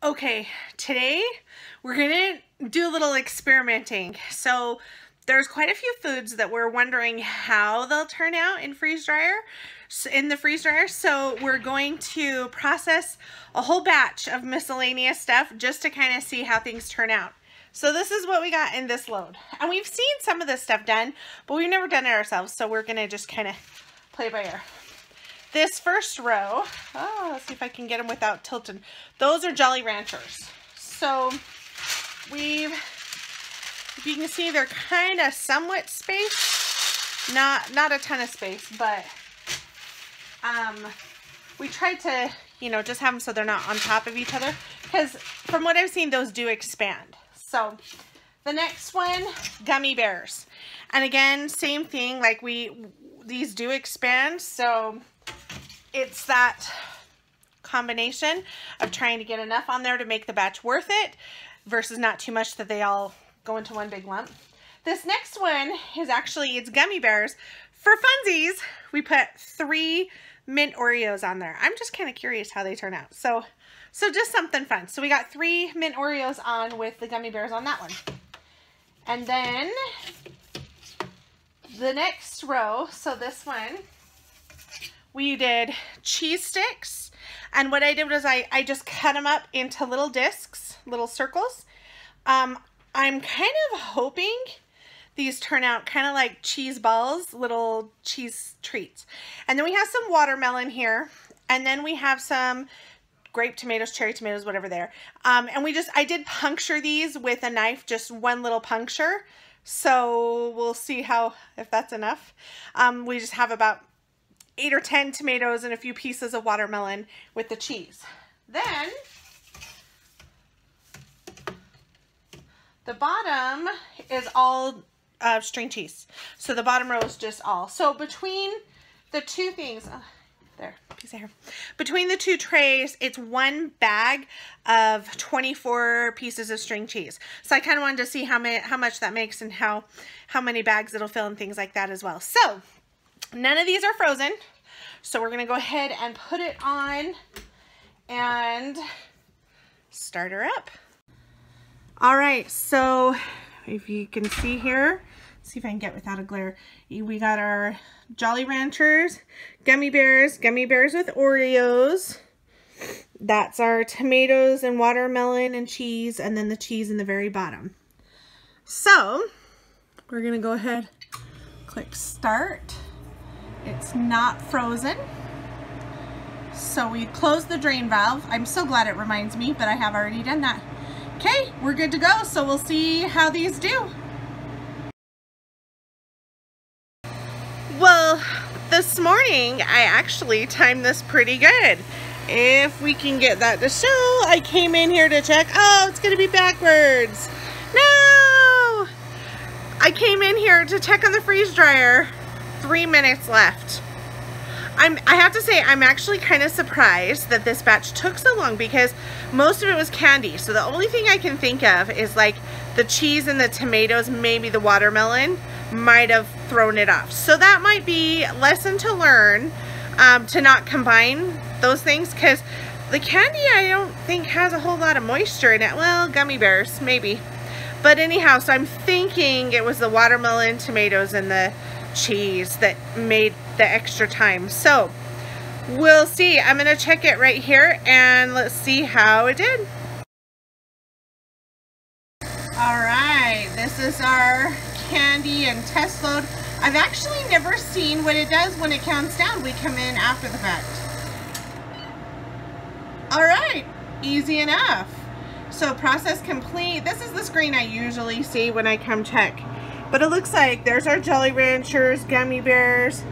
Okay, today we're gonna do a little experimenting. So there's quite a few foods that we're wondering how they'll turn out in freeze dryer, in the freeze dryer. So we're going to process a whole batch of miscellaneous stuff just to kind of see how things turn out. So this is what we got in this load. And we've seen some of this stuff done, but we've never done it ourselves. So we're gonna just kind of play by ear. This first row, oh, let's see if I can get them without tilting. Those are Jolly Ranchers. So we've, if you can see, they're kind of somewhat spaced. Not, not a ton of space, but um, we tried to, you know, just have them so they're not on top of each other. Because from what I've seen, those do expand. So the next one, gummy bears. And again, same thing, like we, these do expand. So it's that combination of trying to get enough on there to make the batch worth it versus not too much that they all go into one big lump. This next one is actually, it's gummy bears. For funsies, we put three mint Oreos on there. I'm just kind of curious how they turn out. So, so just something fun. So we got three mint Oreos on with the gummy bears on that one. And then the next row, so this one, we did cheese sticks. And what I did was I, I just cut them up into little discs, little circles. Um, I'm kind of hoping these turn out kind of like cheese balls, little cheese treats. And then we have some watermelon here. And then we have some grape tomatoes, cherry tomatoes, whatever there. Um, and we just, I did puncture these with a knife, just one little puncture. So we'll see how, if that's enough. Um, we just have about eight or 10 tomatoes and a few pieces of watermelon with the cheese. Then the bottom is all uh, string cheese. So the bottom row is just all. So between the two things, uh, there, piece of hair. Between the two trays, it's one bag of 24 pieces of string cheese. So I kind of wanted to see how many, how much that makes and how, how many bags it'll fill and things like that as well. So None of these are frozen. So we're to go ahead and put it on and start her up. All right, so if you can see here, see if I can get without a glare. We got our Jolly Ranchers, gummy bears, gummy bears with Oreos. That's our tomatoes and watermelon and cheese, and then the cheese in the very bottom. So, we're gonna go ahead, click start. It's not frozen. So we close the drain valve. I'm so glad it reminds me, but I have already done that. Okay, we're good to go. So we'll see how these do. Well, this morning I actually timed this pretty good. If we can get that to show, I came in here to check. Oh, it's gonna be backwards. No! I came in here to check on the freeze dryer three minutes left. I'm, I have to say, I'm actually kind of surprised that this batch took so long because most of it was candy. So the only thing I can think of is like the cheese and the tomatoes, maybe the watermelon might have thrown it off. So that might be lesson to learn um, to not combine those things because the candy I don't think has a whole lot of moisture in it. Well, gummy bears, maybe. But anyhow, so I'm thinking it was the watermelon, tomatoes, and the cheese that made the extra time. So we'll see. I'm going to check it right here and let's see how it did. All right, this is our candy and test load. I've actually never seen what it does when it counts down. We come in after the fact. All right, easy enough. So process complete. This is the screen I usually see when I come check. But it looks like there's our Jolly Ranchers, gummy bears.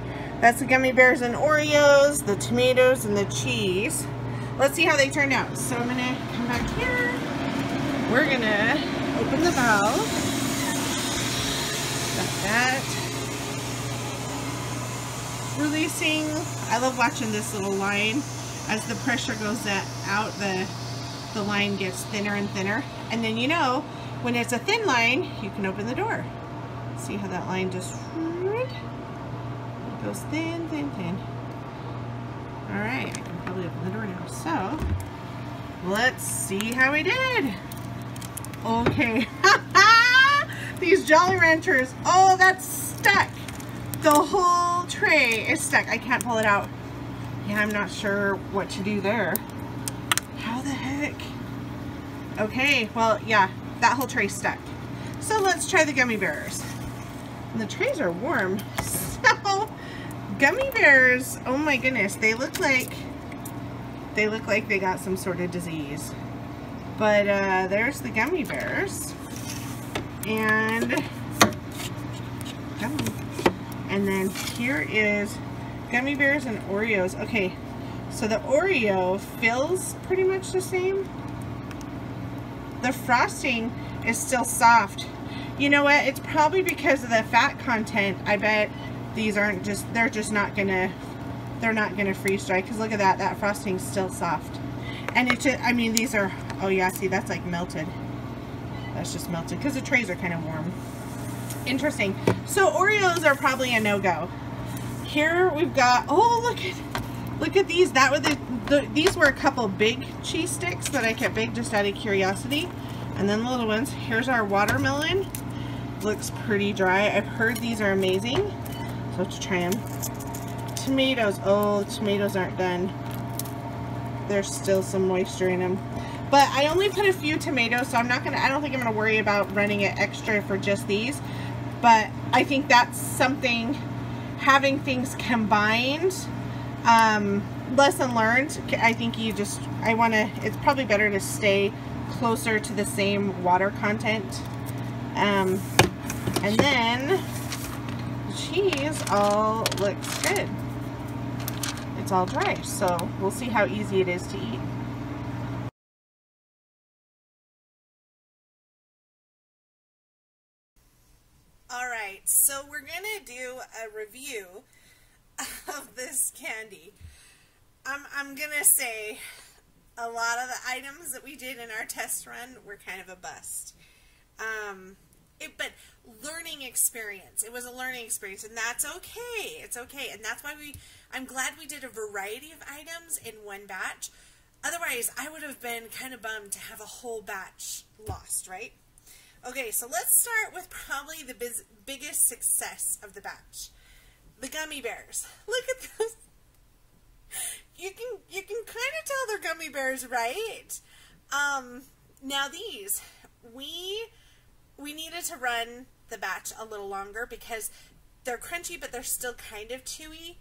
That's the gummy bears and Oreos, the tomatoes, and the cheese. Let's see how they turned out. So I'm gonna come back here. We're gonna open the valve. Like that. Releasing. I love watching this little line. As the pressure goes out, the, the line gets thinner and thinner. And then you know, when it's a thin line, you can open the door. See how that line just goes thin, thin, thin. All right, I can probably open the door now. So Let's see how we did. Okay. These Jolly Ranchers. Oh, that's stuck. The whole tray is stuck. I can't pull it out. Yeah, I'm not sure what to do there. How the heck? Okay, well, yeah, that whole tray stuck. So let's try the gummy bears. And the trays are warm. So, gummy bears, oh my goodness, they look like, they look like they got some sort of disease. But uh, there's the gummy bears. And, and then here is gummy bears and Oreos. Okay, so the Oreo feels pretty much the same. The frosting is still soft. You know what? It's probably because of the fat content. I bet these aren't just, they're just not gonna, they're not gonna freeze dry. Because look at that, that frosting's still soft. And it's just, I mean, these are, oh yeah, see, that's like melted. That's just melted because the trays are kind of warm. Interesting. So Oreos are probably a no-go. Here we've got, oh, look at, look at these. That were the, the, these were a couple big cheese sticks that I kept big just out of curiosity. And then the little ones. Here's our watermelon. Looks pretty dry. I've heard these are amazing. So let's try them. Tomatoes. Oh, tomatoes aren't done. There's still some moisture in them. But I only put a few tomatoes, so I'm not gonna, I don't think I'm gonna worry about running it extra for just these. But I think that's something, having things combined, um, lesson learned. I think you just, I wanna, it's probably better to stay closer to the same water content. Um, and then the cheese all looks good. It's all dry, so we'll see how easy it is to eat. All right, so we're gonna do a review of this candy. I'm, I'm gonna say a lot of the items that we did in our test run were kind of a bust. Um, it, but learning experience. It was a learning experience, and that's okay. It's okay, and that's why we. I'm glad we did a variety of items in one batch. Otherwise, I would have been kind of bummed to have a whole batch lost, right? Okay, so let's start with probably the biz- biggest success of the batch. The gummy bears. Look at those you can you can kind of tell they're gummy bears, right? Um, now these we we needed to run the batch a little longer because they're crunchy, but they're still kind of chewy,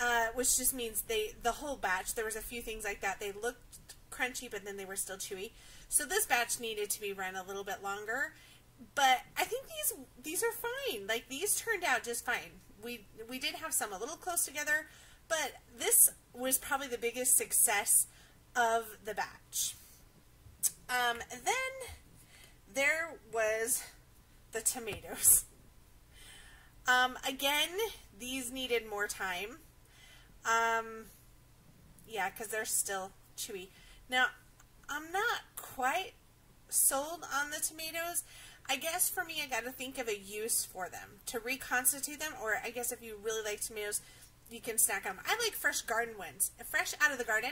uh, which just means they the whole batch. There was a few things like that. They looked crunchy, but then they were still chewy. So this batch needed to be run a little bit longer. But I think these these are fine. Like these turned out just fine. We we did have some a little close together, but this was probably the biggest success of the batch. Um, then there was the tomatoes. Um, again, these needed more time. Um, yeah, because they're still chewy. Now, I'm not quite sold on the tomatoes. I guess for me, I got to think of a use for them to reconstitute them, or I guess if you really like tomatoes, you can snack them. I like fresh garden ones, fresh out of the garden.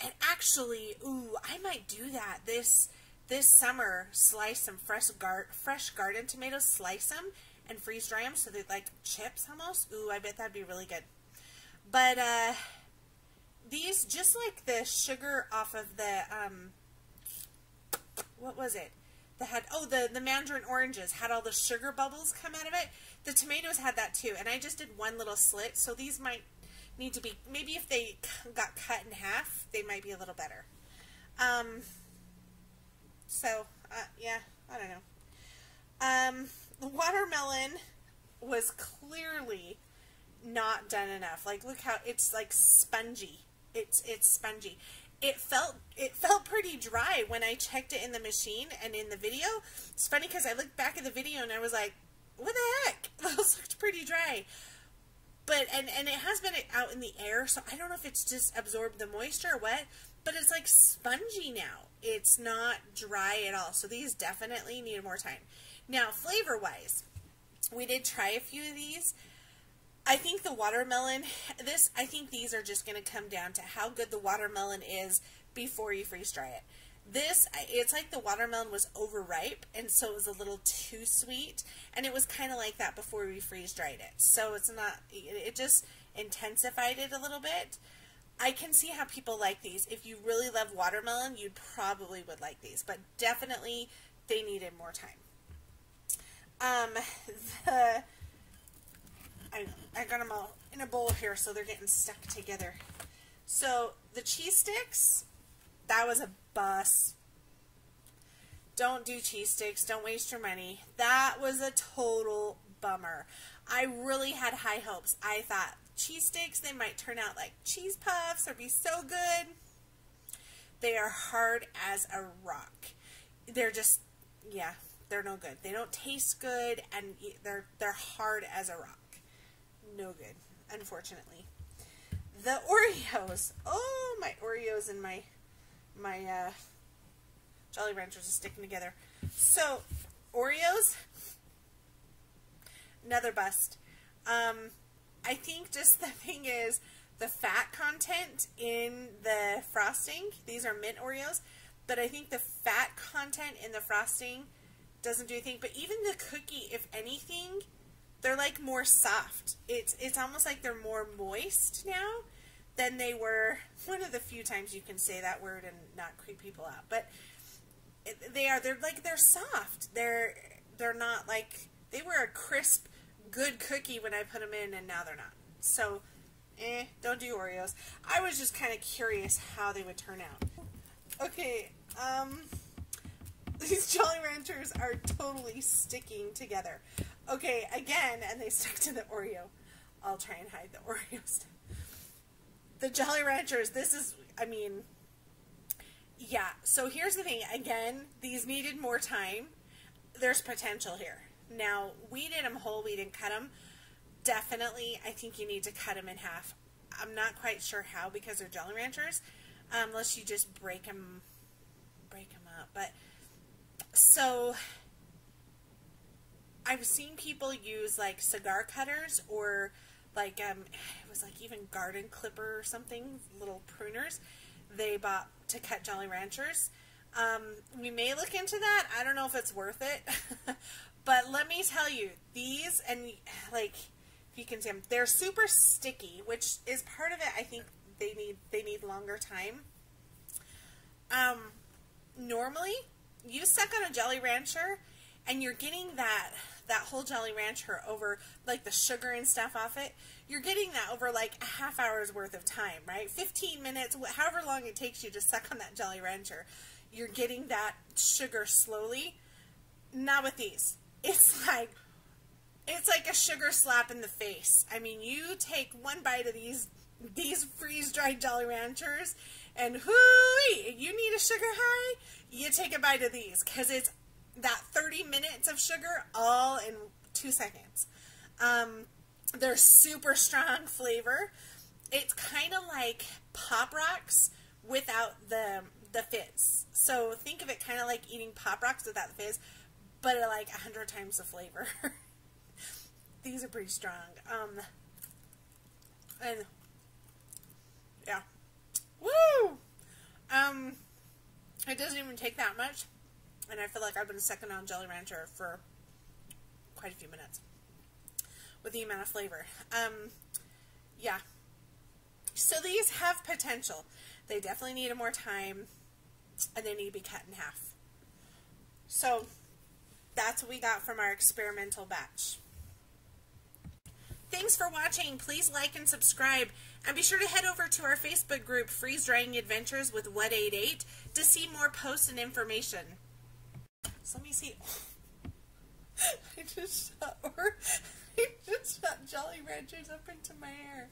And actually, ooh, I might do that this this summer. Slice some fresh gar fresh garden tomatoes, slice them, and freeze dry them so they're like chips almost. Ooh, I bet that'd be really good. But uh, these, just like the sugar off of the um, what was it? That had oh the the mandarin oranges had all the sugar bubbles come out of it. The tomatoes had that too, and I just did one little slit, so these might need to be, maybe if they got cut in half, they might be a little better. Um, so, uh, yeah, I don't know. Um, the watermelon was clearly not done enough. Like, look how it's like spongy. It's it's spongy. It felt it felt pretty dry when I checked it in the machine and in the video. It's funny because I looked back at the video and I was like, what the heck? Those looked pretty dry. But, and, and it has been out in the air, so I don't know if it's just absorbed the moisture or what, but it's like spongy now. It's not dry at all. So these definitely need more time. Now, flavor-wise, we did try a few of these. I think the watermelon, this, I think these are just going to come down to how good the watermelon is before you freeze dry it. This, it's like the watermelon was overripe, and so it was a little too sweet, and it was kind of like that before we freeze dried it. So it's not, it just intensified it a little bit. I can see how people like these. If you really love watermelon, you probably would like these, but definitely they needed more time. Um, the, I, I got them all in a bowl here, so they're getting stuck together. So the cheese sticks, that was a bust. Don't do cheese sticks. Don't waste your money. That was a total bummer. I really had high hopes. I thought cheese sticks, they might turn out like cheese puffs or be so good. They are hard as a rock. They're just, yeah, they're no good. They don't taste good and they're, they're hard as a rock. No good, unfortunately. The Oreos. Oh, my Oreos and my my uh, Jolly Ranchers are sticking together. So, Oreos, another bust. Um, I think just the thing is the fat content in the frosting. These are mint Oreos, but I think the fat content in the frosting doesn't do anything. But even the cookie, if anything, they're like more soft. It's it's almost like they're more moist now than they were. One of the few times you can say that word and not creep people out, but they are. They're like they're soft. They're they're not like they were a crisp, good cookie when I put them in, and now they're not. So, eh, don't do Oreos. I was just kind of curious how they would turn out. Okay, um, these Jolly Ranchers are totally sticking together. Okay, again, and they stuck to the Oreo. I'll try and hide the Oreos the Jolly Ranchers, this is, I mean, yeah. So here's the thing. Again, these needed more time. There's potential here. Now, we did them whole. We didn't cut them. Definitely, I think you need to cut them in half. I'm not quite sure how because they're Jolly Ranchers, um, unless you just break them, break them up. But so I've seen people use like cigar cutters or like um, it was like even garden clipper or something, little pruners they bought to cut Jolly Ranchers. Um, we may look into that. I don't know if it's worth it, but let me tell you, these and like if you can see them, they're super sticky, which is part of it. I think they need they need longer time. Um, normally, you suck on a Jelly Rancher, and you're getting that that whole Jelly Rancher over like the sugar and stuff off it, you're getting that over like a half hour's worth of time, right? 15 minutes, however long it takes you to suck on that Jelly Rancher, you're getting that sugar slowly. Not with these. It's like it's like a sugar slap in the face. I mean, you take one bite of these these freeze dried Jolly Ranchers, and hooey, you need a sugar high, you take a bite of these because it's that 30 minutes of sugar all in two seconds. Um, they're super strong flavor. It's kind of like Pop Rocks without the the fizz. So think of it kind of like eating Pop Rocks without the fizz, but like a hundred times the flavor. These are pretty strong. Um, and yeah, woo. Um, it doesn't even take that much and I feel like I've been second on Jelly Rancher for quite a few minutes with the amount of flavor. Um, yeah. So these have potential. They definitely need more time, and they need to be cut in half. So that's what we got from our experimental batch. Thanks for watching. Please like and subscribe. And be sure to head over to our Facebook group, Freeze Drying Adventures with What8ate, to see more posts and information. So let me see. I just shot, or I just shot Jolly Ranchers up into my hair.